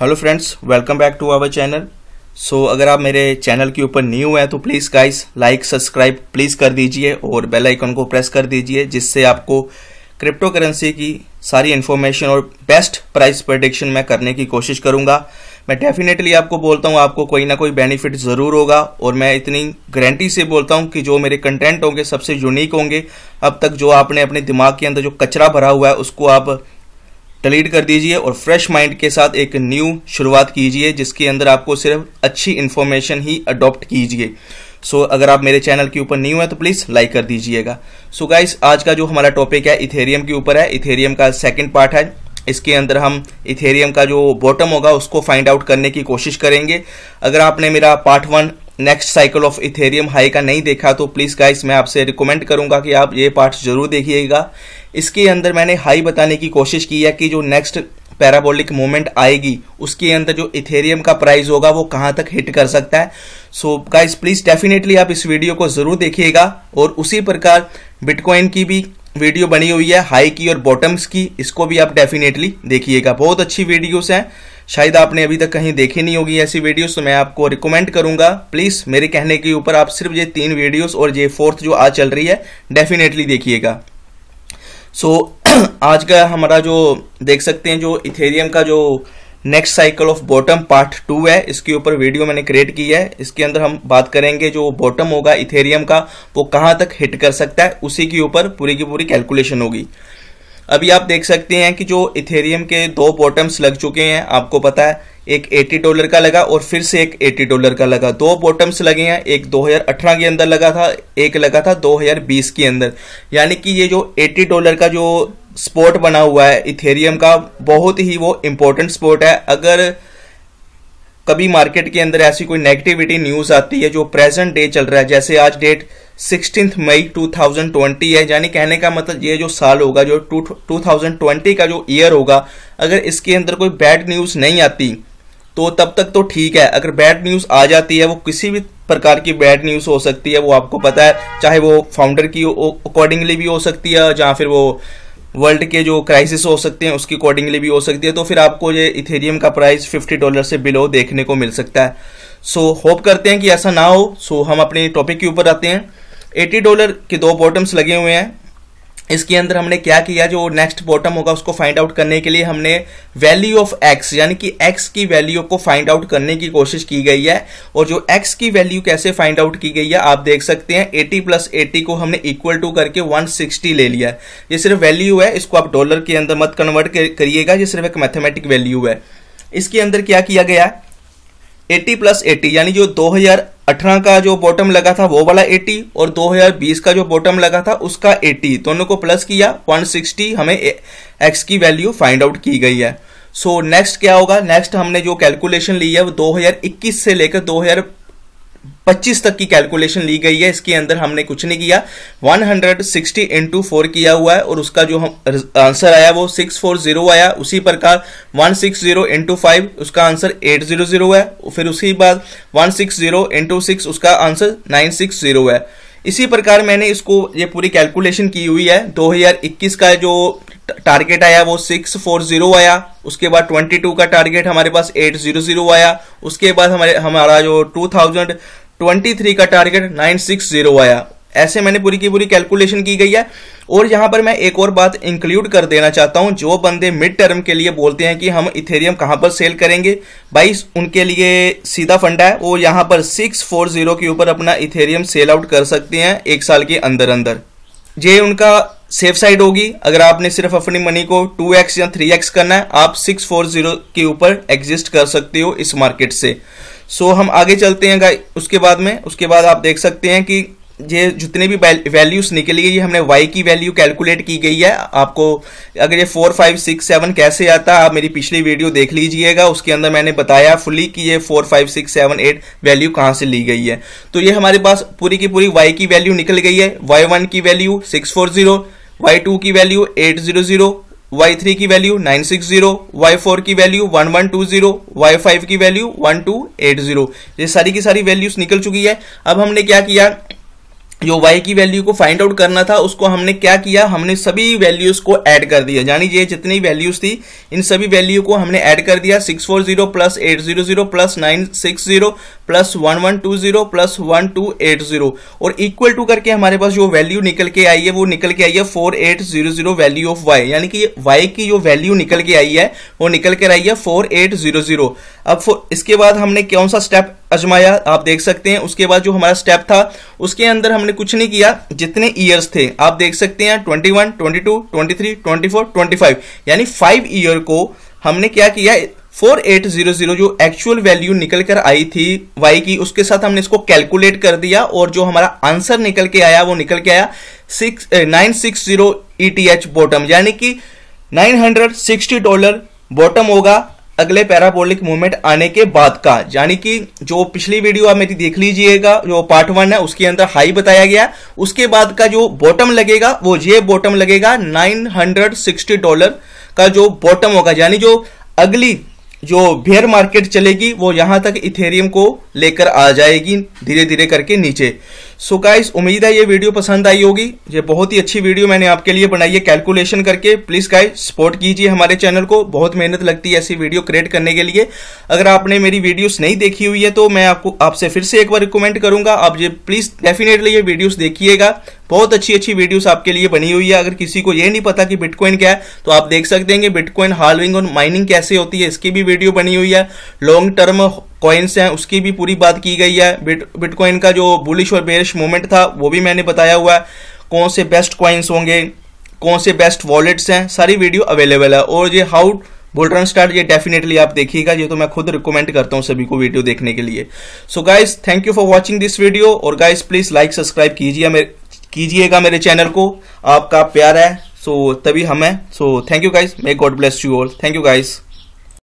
Hello friends welcome back to our channel so अगर आप मेरे चैनल के ऊपर न्यू हैं तो please guys like subscribe please कर दीजिए और बेल आइकन को प्रेस कर दीजिए, जिससे आपको क्रिप्टो करेंसी की सारी इन्फॉर्मेशन और बेस्ट प्राइस प्रडिक्शन मैं करने की कोशिश करूँगा। मैं डेफिनेटली आपको बोलता हूँ, आपको कोई ना कोई बेनिफिट ज़रूर होगा और मैं इतनी गारंटी से बोलता हूँ कि जो मेरे कंटेंट होंगे, सबसे यूनिक होंगे। अब तक जो आपने अपने दिमाग के अंदर जो कचरा भरा हुआ है, उसको आप डिलीट कर दीजिए और फ्रेश माइंड के साथ एक न्यू शुरुआत कीजिए जिसके अंदर आपको सिर्फ़ अच्छी इन्फॉर्मेशन ही अडॉप्ट कीजिए। सो so, अगर आप मेरे चैनल के ऊपर न्यू है तो प्लीज़ लाइक कर दीजिएगा। सो so, गाइस आज का जो हमारा टॉपिक है इथेरियम के ऊपर है। इथेरियम का सेकंड पार्ट है। इसके अंदर हम इथेरियम का जो बॉटम होगा उसको फाइंड आउट करने की कोशिश करेंगे। अगर आपने मेरा part one next cycle of Ethereum high का नहीं देखा तो प्लीज़ गाइस मैं आपसे रिकमेंड करूँगा कि आप ये पार्ट ज़रूर देखिएगा। इसके अंदर मैंने हाई बताने की कोशिश की है कि जो नेक्स्ट पैराबोलिक मूवमेंट आएगी, उसके अंदर जो इथेरियम का प्राइस होगा, वो कहाँ तक हिट कर सकता है। सो गाइस प्लीज़ डेफिनेटली आप इस वीडियो को ज़रूर देखिएगा और उसी प्रकार बिटकॉइन की भी वीडियो बनी हुई है हाई की और बॉटम्स की, इसको भी आप डेफिनेटली देखिएगा। बहुत अच्छी वीडियोस हैं। शायद आपने अभी तक कहीं देखी नहीं होगी ऐसी वीडियोस तो मैं आपको रिकमेंड करूँगा। प्लीज़ मेरे कहने के ऊपर आप सिर्फ़ ये तीन वीडियोस और ये फोर्थ जो आज चल रही है डेफिनेटली देखिएगा। सो so, आज का हमारा जो देख सकते हैं जो इथेरियम का जो next cycle of bottom part two है इसके ऊपर वीडियो मैंने क्रिएट की है। इसके अंदर हम बात करेंगे जो बॉटम होगा इथेरियम का वो कहाँ तक हिट कर सकता है उसी के ऊपर पूरी की पूरी कैलकुलेशन होगी। अभी आप देख सकते हैं कि जो इथेरियम के दो बॉटम्स लग चुके हैं, आपको पता है, एक 80 डॉलर का लगा और फिर से एक 80 डॉलर का लगा। दो बॉटम्स लगे हैं, एक 2018 के अंदर लगा था, एक लगा था 2020 के अंदर। यानी कि ये जो 80 डॉलर का जो स्पोर्ट बना हुआ है इथेरियम का, बहुत ही वो इंपॉर्टेंट स्पोर्ट है। अगर कभी मार्केट के अंदर ऐसी कोई नेगेटिविटी न्यूज़ आती है, जो प्रेजेंट डे चल रहा है, जैसे आज डेट सिक्सटीन मई 2020 है। यानी कहने का मतलब ये जो साल होगा जो टू थाउज़ेंड ट्वेंटी का जो ईयर होगा अगर इसके अंदर कोई बैड न्यूज़ नहीं आती तो तब तक तो ठीक है। अगर बैड न्यूज़ आ जाती है वो किसी भी प्रकार की बैड न्यूज़ हो सकती है वो आपको पता है। चाहे वो फाउंडर की अकॉर्डिंगली भी हो सकती है या फिर वो वर्ल्ड के जो क्राइसिस हो सकते हैं उसकी अकॉर्डिंगली भी हो सकती है। तो फिर आपको ये इथेरियम का प्राइस 50 डॉलर से बिलो देखने को मिल सकता है। सो so, होप करते हैं कि ऐसा ना हो। सो so, हम अपने टॉपिक के ऊपर आते हैं। 80 डॉलर के दो बॉटम्स लगे हुए हैं। इसके अंदर हमने क्या किया, जो नेक्स्ट बॉटम होगा, उसको फाइंड आउट करने के लिए हमने वैल्यू ऑफ़ एक्स यानी कि एक्स की वैल्यू को फाइंड आउट करने की कोशिश की गई है। और जो एक्स की वैल्यू कैसे फाइंड आउट की गई है, आप देख सकते हैं 80 प्लस एटी को हमने इक्वल टू करके 160 ले लिया है। ये सिर्फ़ वैल्यू है, इसको आप डॉलर के अंदर मत कन्वर्ट करिएगा, ये सिर्फ़ एक मैथमेटिक वैल्यू है। इसके अंदर क्या किया गया? है 80 प्लस एटी यानी जो 2018 का जो बॉटम लगा था वो वाला 80 और 2020 का जो बॉटम लगा था उसका 80 दोनों को प्लस किया 160 हमें एक्स की वैल्यू फाइंड आउट की गई है। सो so, नेक्स्ट क्या होगा? नेक्स्ट हमने जो कैलकुलेशन ली है वो 2021 से लेकर 25 तक की कैलकुलेशन ली गई है, इसके अंदर हमने कुछ नहीं किया। 160 हंड्रेड सिक्सटी इंटू फोर किया हुआ है, और उसका जो हम आंसर आया वो 640 आया। उसी प्रकार 160 सिक्स ज़ीरो इंटू फाइव उसका आंसर 800 है। फिर उसी बाद 160 सिक्स ज़ीरो इंटू सिक्स उसका आंसर 960 है। इसी प्रकार मैंने इसको, ये पूरी कैलकुलेशन की हुई है। 2021 का जो टारगेट आया वो 640 आया। उसके बाद 22 का टारगेट हमारे पास 800 आया। उसके बाद हमारे हमारा जो 2023 का टारगेट 960 आया। ऐसे मैंने पूरी की पूरी कैलकुलेशन की गई है। और यहाँ पर मैं एक और बात इंक्लूड कर देना चाहता हूँ। जो बंदे मिड टर्म के लिए बोलते हैं कि हम इथेरियम कहाँ पर सेल करेंगे? भाई, उनके लिए सीधा फंडा है। वो यहाँ पर 640 के ऊपर अपना इथेरियम सेल आउट कर सकते हैं एक साल के अंदर अंदर ये उनका सेफ़ साइड होगी। अगर आपने सिर्फ़ अपनी मनी को 2x या 3x करना है, आप 640 के ऊपर एग्जिस्ट कर सकते हो इस मार्केट से। सो हम आगे चलते हैं उसके बाद में, उसके बाद आप देख सकते हैं कि ये जितने भी वैल्यूज़ निकली गई हमने y की वैल्यू कैलकुलेट की गई है. आपको अगर ये फोर फाइव सिक्स सेवन कैसे आता है, आप मेरी पिछली वीडियो देख लीजिएगा. उसके अंदर मैंने बताया फुली कि ये four five six seven eight value कहाँ से ली गई है. तो ये हमारे पास पूरी की पूरी y की वैल्यू निकल गई है. वाई वन की value six four zero Y two की value eight zero zero Y three की value nine six zero Y four की value one one two zero Y five की value one two eight zero ये सारी की सारी values निकल चुकी है। अब हमने क्या किया? जो y की वैल्यू को फाइंड आउट करना था, उसको हमने क्या किया? हमने सभी वैल्यूज़ को ऐड कर दिया। यानी ये जितनी वैल्यूज़ थी, इन सभी वैल्यू को हमने ऐड कर दिया। Six four zero plus eight zero zero plus nine six zero plus one one two zero plus one two eight zero और इक्वल टू करके हमारे पास जो वैल्यू निकल के आई है, वो निकल के आई है four eight zero zero value of Y यानी कि वाई की जो वैल्यू निकल के आई है, वो निकल कर आई है फोर एट ज़ीरो ज़ीरो अब इसके बाद हमने कौन सा स्टेप अजमाया आप देख सकते हैं। उसके बाद जो हमारा स्टेप था उसके अंदर हमने कुछ नहीं किया। जितने ईयर्स थे आप देख सकते हैं 21, 22, 23, 24, 25 यानी फाइव ईयर को हमने क्या किया? 4800 जो एक्चुअल वैल्यू निकल कर आई थी वाई की उसके साथ हमने इसको कैलकुलेट कर दिया और जो हमारा आंसर निकल के आया वो निकल के आया six nine six zero E T H bottom यानी कि 960 डॉलर बॉटम होगा। अगले पैराबोलिक मूवमेंट आने के बाद का। यानी कि जो पिछली वीडियो आप मेरी देख लीजिएगा, जो पार्ट वन है, उसके अंदर हाई बताया गया। उसके बाद का जो बॉटम लगेगा, वो ये बॉटम लगेगा 960 डॉलर का जो बॉटम होगा। यानी जो अगली जो बेयर मार्केट चलेगी, वो यहाँ तक इथेरियम को लेकर आ जाएगी धीरे धीरे करके नीचे। सो so गाइस उम्मीद है ये वीडियो पसंद आई होगी। ये बहुत ही अच्छी वीडियो मैंने आपके लिए बनाई है कैलकुलेशन करके। प्लीज़ गाइस सपोर्ट कीजिए हमारे चैनल को। बहुत मेहनत लगती है ऐसी वीडियो क्रिएट करने के लिए। अगर आपने मेरी वीडियोस नहीं देखी हुई है तो मैं आपको, आपसे फिर से एक बार रिकमेंड करूँगा। आप ये प्लीज़ डेफिनेटली ये वीडियोस देखिएगा। बहुत अच्छी अच्छी वीडियोस आपके लिए बनी हुई है। अगर किसी को ये नहीं पता कि बिटकॉइन क्या है तो आप देख सकते हैं कि बिटकॉइन हालविंग और माइनिंग कैसे होती है, इसकी भी वीडियो बनी हुई है। लॉन्ग टर्म कॉइन्स हैं, उसकी भी पूरी बात की गई है। बिट बिटकॉइन का जो बुलिश और बेरिश मूवमेंट था, वो भी मैंने बताया हुआ है। कौन से बेस्ट कॉइन्स होंगे, कौन से बेस्ट वॉलेट्स हैं, सारी वीडियो अवेलेबल है। और ये हाउ बुलरन स्टार्ट ये डेफिनेटली आप देखिएगा। ये तो मैं खुद रिकमेंड करता हूँ सभी को वीडियो देखने के लिए। So guys thank you for watching this video और गाइस प्लीज़ लाइक सब्सक्राइब कीजिए कीजिएगा मेरे चैनल को। आपका प्यार है सो so, तभी हमें so thank you guys may God bless you all thank you guys